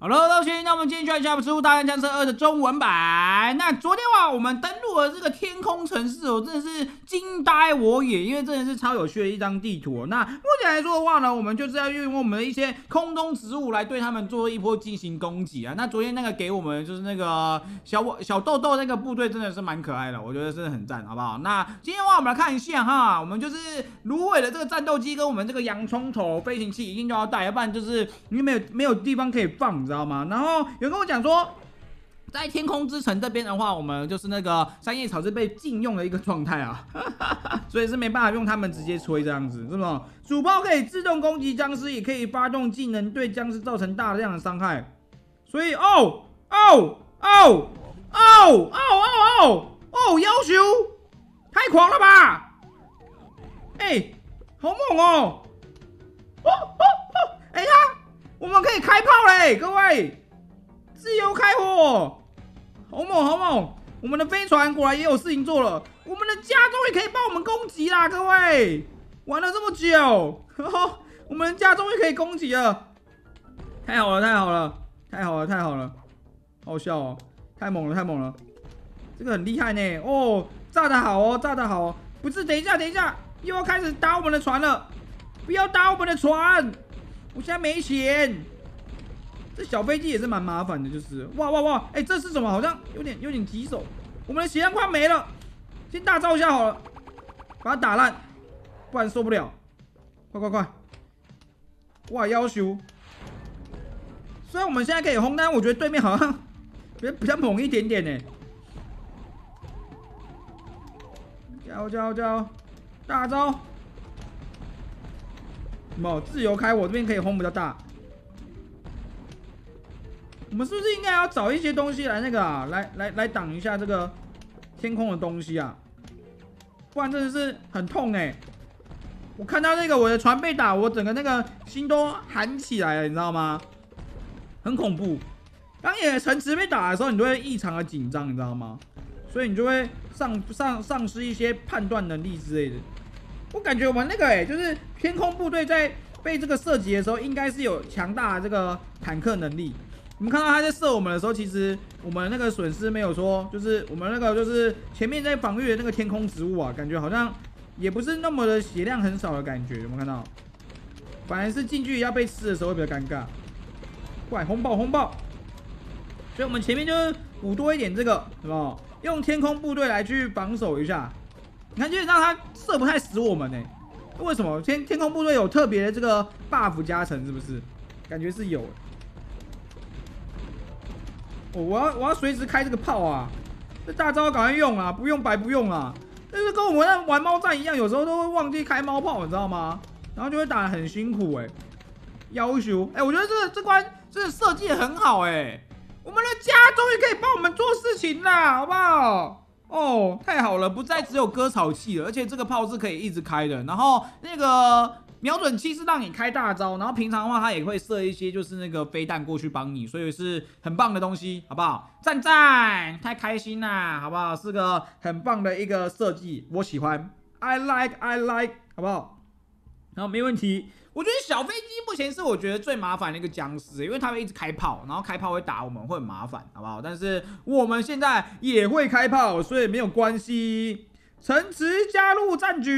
好了，豆兄那我们今天就来下《植物大战僵尸二》的中文版。那昨天晚上我们登陆了这个天空城市哦，真的是惊呆我也，因为真的是超有趣的一张地图。那目前来说的话呢，我们就是要运用我们的一些空中植物来对他们做一波进行攻击啊。那昨天那个给我们就是那个小小豆豆那个部队真的是蛮可爱的，我觉得真的很赞，好不好？那今天的话我们来看一下哈，我们就是芦苇的这个战斗机跟我们这个洋葱头飞行器一定都要带，要不然就是你没有没有地方可以放。知道吗？然后有人跟我讲说，在天空之城这边的话，我们就是那个三叶草是被禁用的一个状态啊，所以是没办法用他们直接吹这样子，是吗？主炮可以自动攻击僵尸，也可以发动技能对僵尸造成大量的伤害。所以，哦哦哦哦哦哦哦哦，要求太狂了吧？哎，好猛哦！哦哦，开炮嘞，各位，自由开火，好猛好猛！我们的飞船果然也有事情做了，我们的家终于可以帮我们攻击啦，各位，玩了这么久，我们家终于可以攻击了，太好了太好了太好了太好了，好笑哦，太猛了太猛了，这个很厉害呢，哦，炸的好哦炸的好哦，不是，等一下等一下，又要开始打我们的船了，不要打我们的船。我现在没钱，这小飞机也是蛮麻烦的，就是哇哇哇，哎，这是什么？好像有点有点棘手。我们的血量快没了，先大招一下好了，把它打烂，不然受不了。快快快！哇，要求。虽然我们现在可以轰，但我觉得对面好像比较比较猛一点点呢。交交交，大招！么自由开，我这边可以轰比较大。我们是不是应该要找一些东西来那个啊，来来来挡一下这个天空的东西啊？不然真的是很痛哎！我看到那个我的船被打，我整个那个心都喊起来了，你知道吗？很恐怖。当你的城池被打的时候，你就会异常的紧张，你知道吗？所以你就会丧丧丧失一些判断能力之类的。我感觉我们那个哎，就是天空部队在被这个射击的时候，应该是有强大的这个坦克能力。我们看到他在射我们的时候，其实我们那个损失没有说，就是我们那个就是前面在防御的那个天空植物啊，感觉好像也不是那么的血量很少的感觉。有没有看到？反而是近距离要被吃的时候会比较尴尬。怪轰爆轰爆！所以我们前面就是补多一点这个，是吧？用天空部队来去防守一下。你看，基本上他射不太死我们呢。为什么？天天空部队有特别的这个 buff 加成，是不是？感觉是有。我我要我要随时开这个炮啊！这大招赶快用啊，不用白不用啊！但是跟我们玩猫战一样，有时候都会忘记开猫炮，你知道吗？然后就会打的很辛苦哎。要求哎，我觉得这这关这个设计很好哎。我们的家终于可以帮我们做事情啦，好不好？哦，太好了，不再只有割草器了，而且这个炮是可以一直开的。然后那个瞄准器是让你开大招，然后平常的话它也会射一些就是那个飞弹过去帮你，所以是很棒的东西，好不好？赞赞，太开心啦，好不好？是个很棒的一个设计，我喜欢，I like I like，好不好？然后没问题。我觉得小飞机目前是我觉得最麻烦的一个僵尸，因为它会一直开炮，然后开炮会打我们，会很麻烦，好不好？但是我们现在也会开炮，所以没有关系。城池加入战局，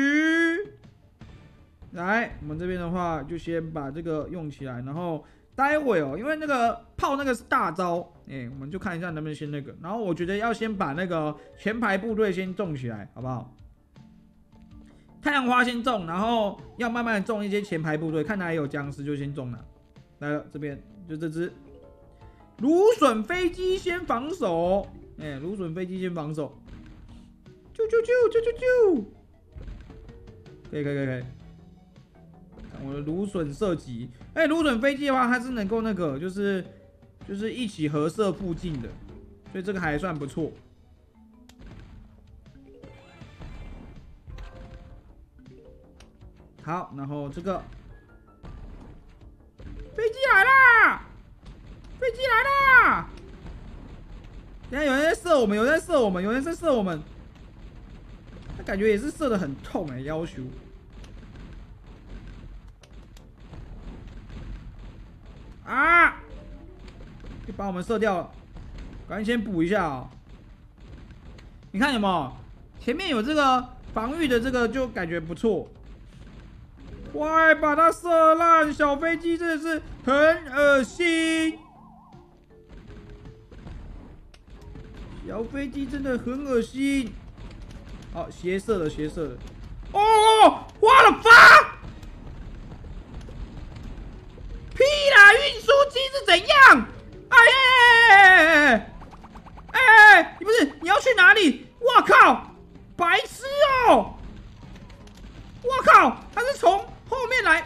来，我们这边的话就先把这个用起来，然后待会哦，因为那个炮那个是大招，哎，我们就看一下能不能先那个。然后我觉得要先把那个前排部队先种起来，好不好？太阳花先种，然后要慢慢种一些前排部队，看哪里有僵尸就先种了。来了，这边就这只芦笋飞机先防守，哎，芦笋飞机先防守，啾啾啾啾啾啾，可以可以可以可以。我的芦笋射击，哎，芦笋飞机的话，它是能够那个，就是就是一起合射附近的，所以这个还算不错。好，然后这个飞机来啦！飞机来啦！现在有人在射我们，有人在射我们，有人在射我们。他感觉也是射的很痛哎，要求。把我们射掉了，赶紧先补一下哦。你看有没有？前面有这个防御的这个，就感觉不错。快把它射烂！小飞机真的是很恶心，小飞机真的很恶心。好，斜射的，斜射的。哦，我的发！屁啦！运输机是怎样？哎哎哎！你不是你要去哪里？我靠！白痴哦！我靠！他是从后面来，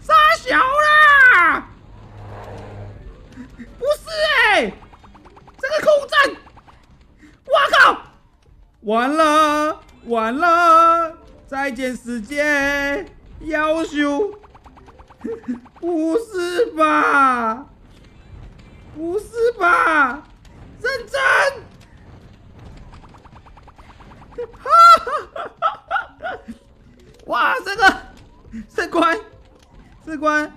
傻小啦！不是哎，这个空战，我靠！完了完了，再见世界，要修，不是吧？不是吧？认真。哇，这个士官，士官，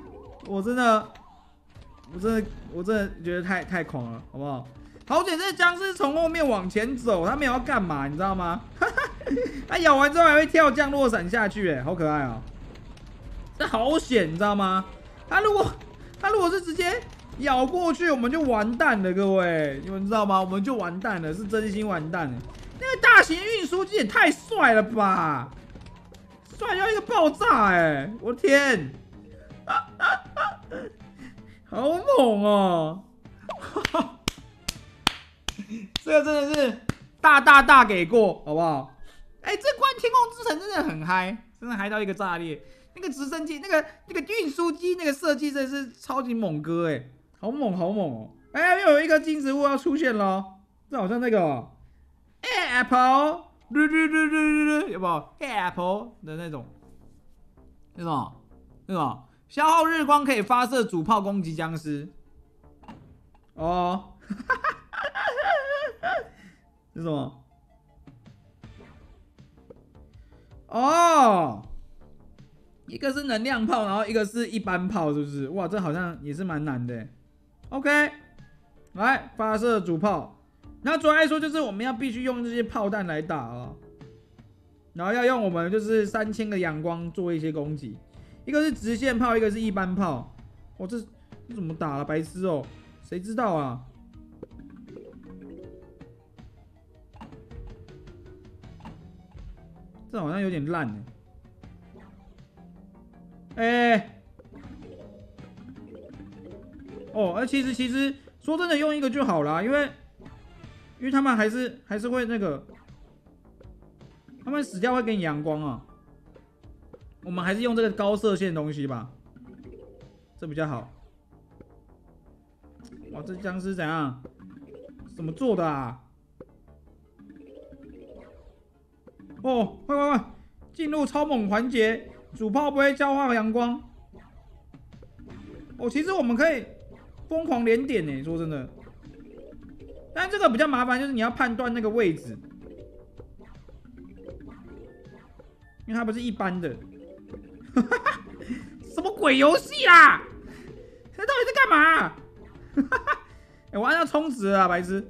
我真的，我真的，我真的觉得太太狂了，好不好？好险，这僵尸从后面往前走，他们要干嘛？你知道吗？他咬完之后还会跳降落伞下去，哎，好可爱哦！这好险，你知道吗？他如果他如果是直接咬过去，我们就完蛋了，各位，你们知道吗？我们就完蛋了，是真心完蛋了。那个大型运输机也太帅了吧！帅到一个爆炸哎！我的天，好猛哦！这个真的是大大大给过，好不好？哎，这关天空之城真的很嗨，真的嗨到一个炸裂！那个直升机，那个那个运输机，那个设计真是超级猛哥哎，好猛好猛哦！哎，又有一个金植物要出现了，这好像那个 Apple，噜噜噜噜噜噜，有不？Apple 的那种，那种那种消耗日光可以发射主炮攻击僵尸。哦。是什么？哦，一个是能量炮，然后一个是一般炮，是不是？哇，这好像也是蛮难的。OK，来发射主炮。那主要来说，就是我们要必须用这些炮弹来打啊，然后要用我们就是三千个阳光做一些攻击。一个是直线炮，一个是一般炮。我这这怎么打了？白痴哦，谁知道啊？这好像有点烂哎！哎，哦，而其实其实说真的，用一个就好了，因为因为他们还是还是会那个，他们死掉会给你阳光啊。我们还是用这个高射线东西吧，这比较好。哇，这僵尸怎样？怎么做的啊？哦，快快快，进入超猛环节！主炮不会交换阳光。哦，其实我们可以疯狂连点呢，说真的。但这个比较麻烦，就是你要判断那个位置，因为它不是一般的。什么鬼游戏啊？这到底在干嘛？哎，我按要充值啊，白痴！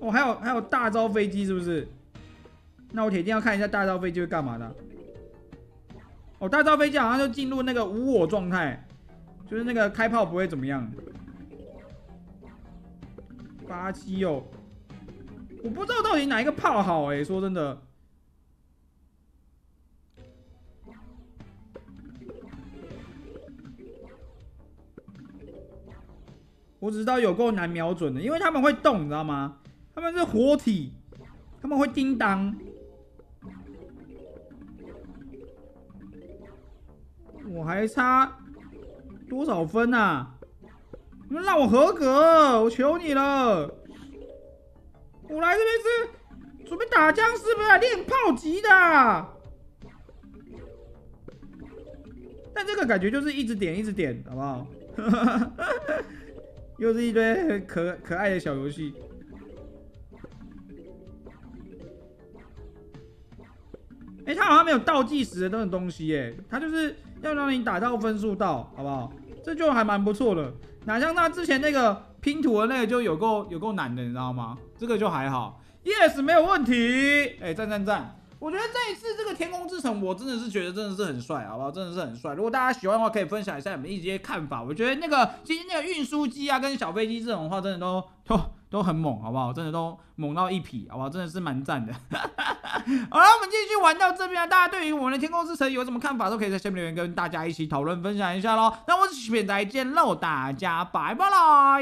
哦，还有还有大招飞机是不是？那我铁定要看一下大招飞机会干嘛的。哦，大招飞机好像就进入那个无我状态，就是那个开炮不会怎么样。巴西哦，我不知道到底哪一个炮好哎，说真的。我只知道有够难瞄准的，因为他们会动，你知道吗？他们是活体，他们会叮当。我还差多少分呐？你们让我合格，我求你了！我来这边是准备打僵尸，不是练炮击的。但这个感觉就是一直点，一直点，好不好？又是一堆可可爱的小游戏。哎，他好像没有倒计时的那种东西耶，它就是要让你打到分数到，好不好？这就还蛮不错的。哪像他之前那个拼图的那个就有够有够难的，你知道吗？这个就还好，yes 没有问题。哎，赞赞赞！我觉得这一次这个天空之城，我真的是觉得真的是很帅，好不好？真的是很帅。如果大家喜欢的话，可以分享一下你们一些看法。我觉得那个其实那个运输机啊，跟小飞机这种的话，真的都都都很猛，好不好？真的都猛到一匹，好不好？真的是蛮赞的。好了，我们继续玩到这边，大家对于我们的天空之城有什么看法，都可以在下面留言跟大家一起讨论分享一下喽。那我是许片仔，见喽，大家拜拜啦！